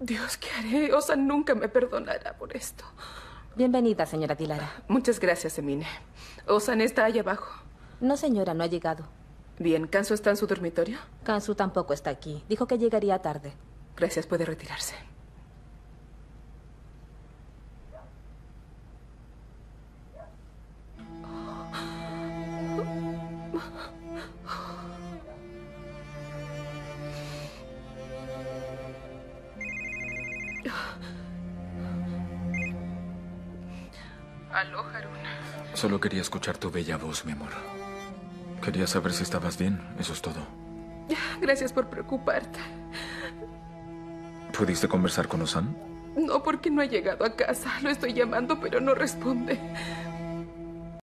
Dios, ¿qué haré? Osa nunca me perdonará por esto. Bienvenida, señora Dilara. Muchas gracias, Emine. Osan está allá abajo. No, señora, no ha llegado. Bien, ¿Kansu está en su dormitorio? Kansu tampoco está aquí. Dijo que llegaría tarde. Gracias, puede retirarse. Aló, Harun. Solo quería escuchar tu bella voz, mi amor. Quería saber si estabas bien, eso es todo. Gracias por preocuparte. ¿Pudiste conversar con Osan? No, porque no ha llegado a casa. Lo estoy llamando, pero no responde.